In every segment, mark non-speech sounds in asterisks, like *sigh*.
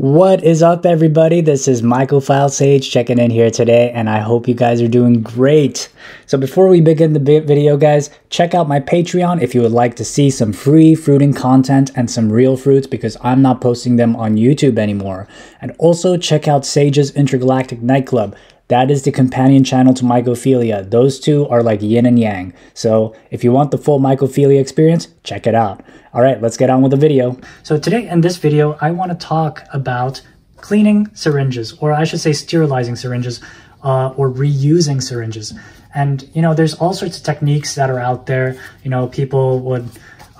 What is up, everybody? This is Mycophile Sage checking in here today, and I hope you guys are doing great. So, before we begin the video, guys, check out my Patreon if you would like to see some free fruiting content and some real fruits because I'm not posting them on YouTube anymore. And also, check out Sage's Intergalactic Nightclub. That is the companion channel to Mycophilia. Those two are like yin and yang. So if you want the full Mycophilia experience, check it out. All right, let's get on with the video. So today in this video, I want to talk about cleaning syringes, or I should say sterilizing syringes, uh, or reusing syringes. And, you know, there's all sorts of techniques that are out there. You know, people would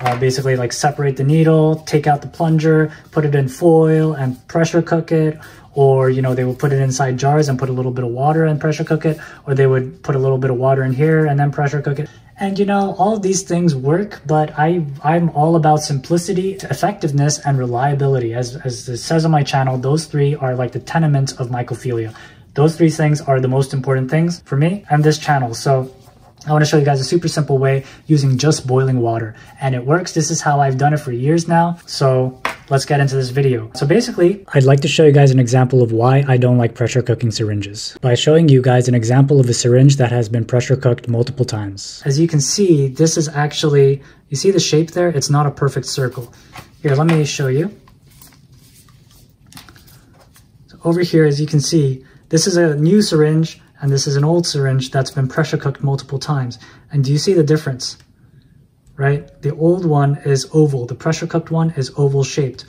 uh, basically like separate the needle, take out the plunger, put it in foil and pressure cook it, or you know they would put it inside jars and put a little bit of water and pressure cook it. Or they would put a little bit of water in here and then pressure cook it. And you know all these things work but i i'm all about simplicity effectiveness and reliability. As as it says on my channel those three are like the tenements of mycophilia. Those three things are the most important things for me and this channel. So I want to show you guys a super simple way using just boiling water and it works. This is how I've done it for years now. So let's get into this video. So basically, I'd like to show you guys an example of why I don't like pressure cooking syringes by showing you guys an example of a syringe that has been pressure cooked multiple times. As you can see, this is actually, you see the shape there? It's not a perfect circle. Here, let me show you. So over here, as you can see, this is a new syringe and this is an old syringe that's been pressure cooked multiple times. And do you see the difference? Right? The old one is oval. The pressure cooked one is oval shaped.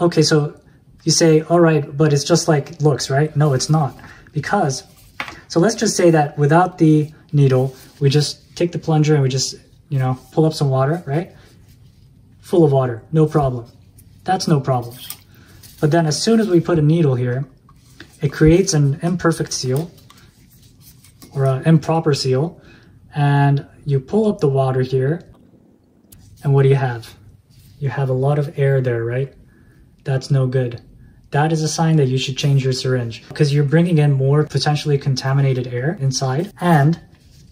Okay, so you say, all right, but it's just like looks, right? No, it's not. Because, so let's just say that without the needle, we just take the plunger and we just, you know, pull up some water, right? Full of water, no problem. That's no problem. But then as soon as we put a needle here, it creates an imperfect seal improper seal. And you pull up the water here. And what do you have? You have a lot of air there, right? That's no good. That is a sign that you should change your syringe because you're bringing in more potentially contaminated air inside and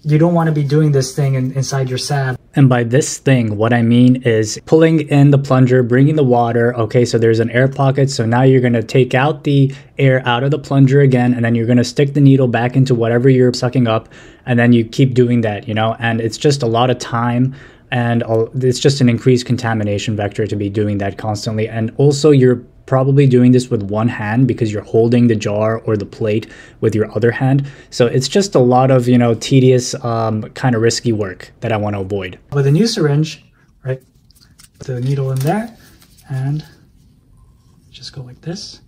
you don't want to be doing this thing in, inside your SAB. And by this thing, what I mean is pulling in the plunger, bringing the water. Okay, so there's an air pocket. So now you're going to take out the air out of the plunger again, and then you're going to stick the needle back into whatever you're sucking up. And then you keep doing that, you know, and it's just a lot of time and it's just an increased contamination vector to be doing that constantly. And also, you're probably doing this with one hand because you're holding the jar or the plate with your other hand. So it's just a lot of, you know, tedious, um, kind of risky work that I want to avoid. With a new syringe, right, put the needle in there and just go like this.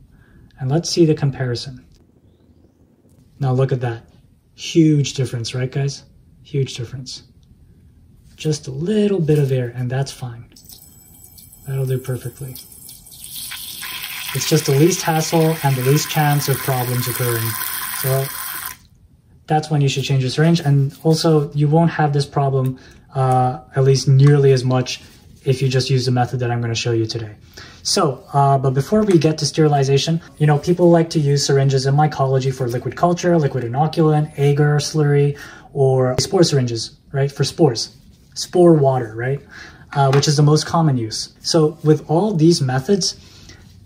And let's see the comparison. Now look at that. Huge difference, right guys? Huge difference. Just a little bit of air and that's fine. That'll do perfectly. It's just the least hassle and the least chance of problems occurring. So that's when you should change your syringe. And also, you won't have this problem uh, at least nearly as much if you just use the method that I'm going to show you today. So, uh, but before we get to sterilization, you know, people like to use syringes in mycology for liquid culture, liquid inoculant, agar, slurry, or spore syringes, right, for spores. Spore water, right, uh, which is the most common use. So with all these methods,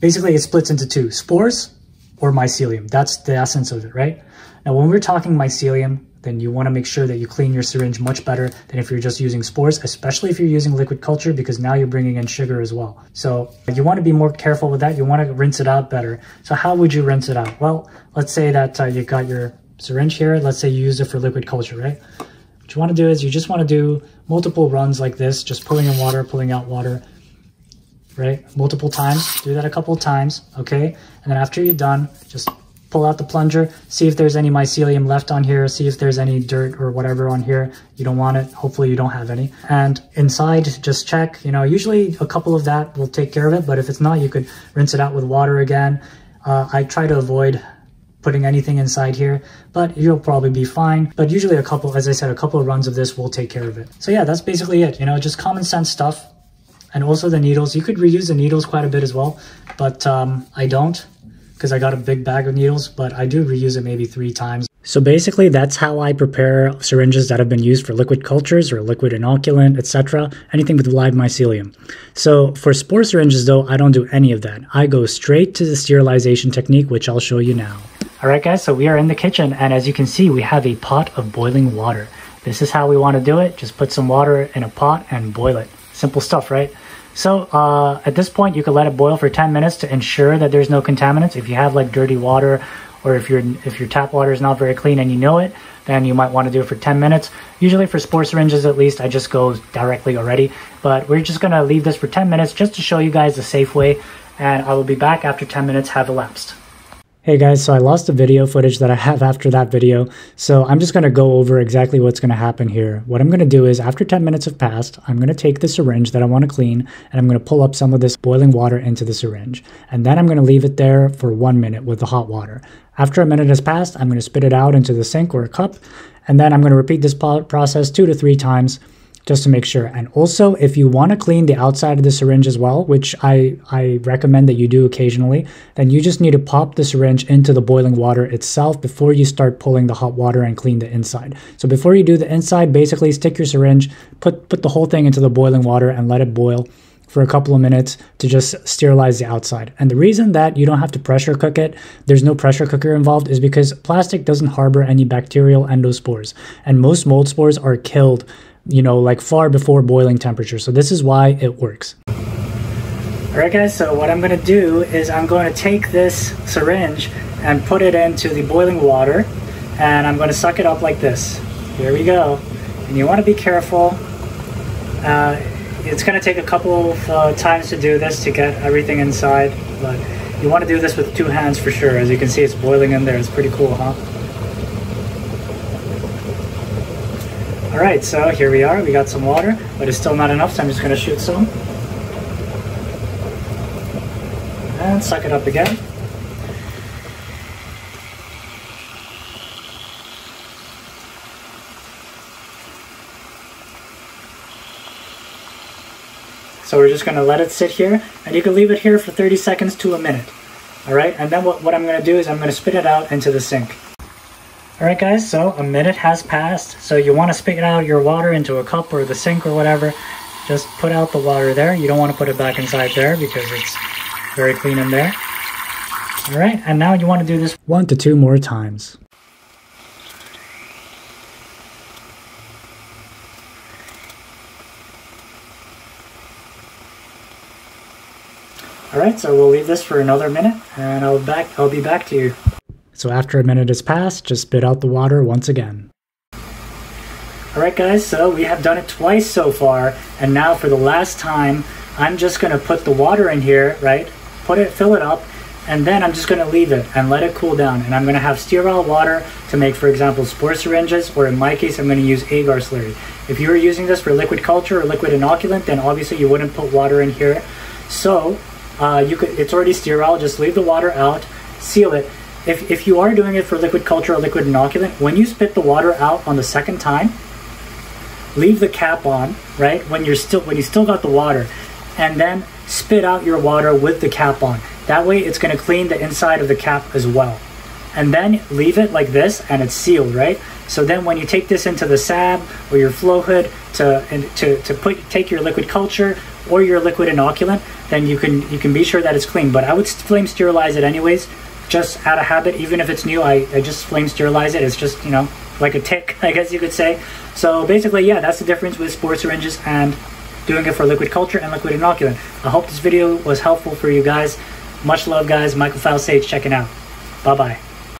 basically it splits into two, spores or mycelium. That's the essence of it, right? Now, when we're talking mycelium, then you want to make sure that you clean your syringe much better than if you're just using spores, especially if you're using liquid culture, because now you're bringing in sugar as well. So you want to be more careful with that. You want to rinse it out better. So how would you rinse it out? Well, let's say that uh, you got your syringe here. Let's say you use it for liquid culture, right? What you want to do is you just want to do multiple runs like this, just pulling in water, pulling out water, right? Multiple times, do that a couple of times, okay? And then after you're done, just pull out the plunger, see if there's any mycelium left on here, see if there's any dirt or whatever on here. You don't want it, hopefully you don't have any. And inside, just check, you know, usually a couple of that will take care of it, but if it's not, you could rinse it out with water again. Uh, I try to avoid putting anything inside here, but you'll probably be fine. But usually a couple, as I said, a couple of runs of this will take care of it. So yeah, that's basically it. You know, just common sense stuff and also the needles. You could reuse the needles quite a bit as well, but um, I don't because I got a big bag of needles, but I do reuse it maybe three times. So basically, that's how I prepare syringes that have been used for liquid cultures or liquid inoculant, etc., anything with live mycelium. So for spore syringes, though, I don't do any of that. I go straight to the sterilization technique, which I'll show you now. All right, guys, so we are in the kitchen, and as you can see, we have a pot of boiling water. This is how we want to do it. Just put some water in a pot and boil it. Simple stuff, right? So uh, at this point, you could let it boil for 10 minutes to ensure that there's no contaminants. If you have like dirty water or if your if your tap water is not very clean and you know it, then you might want to do it for 10 minutes. Usually for spore syringes at least, I just go directly already. But we're just gonna leave this for 10 minutes just to show you guys the safe way. And I will be back after 10 minutes have elapsed. Hey guys, so I lost the video footage that I have after that video, so I'm just going to go over exactly what's going to happen here. What I'm going to do is, after 10 minutes have passed, I'm going to take the syringe that I want to clean, and I'm going to pull up some of this boiling water into the syringe. And then I'm going to leave it there for one minute with the hot water. After a minute has passed, I'm going to spit it out into the sink or a cup, and then I'm going to repeat this process two to three times just to make sure. And also, if you want to clean the outside of the syringe as well, which I, I recommend that you do occasionally, then you just need to pop the syringe into the boiling water itself before you start pulling the hot water and clean the inside. So before you do the inside, basically stick your syringe, put, put the whole thing into the boiling water and let it boil for a couple of minutes to just sterilize the outside. And the reason that you don't have to pressure cook it, there's no pressure cooker involved, is because plastic doesn't harbor any bacterial endospores. And most mold spores are killed you know, like far before boiling temperature. So this is why it works. All right, guys, so what I'm gonna do is I'm going to take this syringe and put it into the boiling water and I'm gonna suck it up like this. Here we go. And you wanna be careful. Uh, it's gonna take a couple of uh, times to do this to get everything inside, but you wanna do this with two hands for sure. As you can see, it's boiling in there. It's pretty cool, huh? All right, so here we are. We got some water, but it's still not enough, so I'm just going to shoot some. And suck it up again. So we're just going to let it sit here, and you can leave it here for 30 seconds to a minute. All right, and then what, what I'm going to do is I'm going to spit it out into the sink. Alright guys, so a minute has passed. So you want to spit out your water into a cup or the sink or whatever. Just put out the water there. You don't want to put it back inside there because it's very clean in there. Alright, and now you want to do this one to two more times. Alright, so we'll leave this for another minute and I'll back I'll be back to you. So after a minute has passed, just spit out the water once again. Alright guys, so we have done it twice so far, and now for the last time, I'm just going to put the water in here, right? Put it, fill it up, and then I'm just going to leave it and let it cool down. And I'm going to have sterile water to make, for example, spore syringes, or in my case, I'm going to use agar slurry. If you were using this for liquid culture or liquid inoculant, then obviously you wouldn't put water in here. So uh, you could, it's already sterile, just leave the water out, seal it, if, if you are doing it for liquid culture or liquid inoculant, when you spit the water out on the second time, leave the cap on, right? When you're still when you still got the water, and then spit out your water with the cap on. That way it's going to clean the inside of the cap as well. And then leave it like this and it's sealed, right? So then when you take this into the SAB or your flow hood to to, to put take your liquid culture or your liquid inoculant, then you can you can be sure that it's clean. But I would flame sterilize it anyways just out of habit, even if it's new, I, I just flame sterilize it. It's just, you know, like a tick, *laughs* I guess you could say. So basically, yeah, that's the difference with spore syringes and doing it for liquid culture and liquid inoculant. I hope this video was helpful for you guys. Much love, guys. Mycophile Sage checking out. Bye-bye.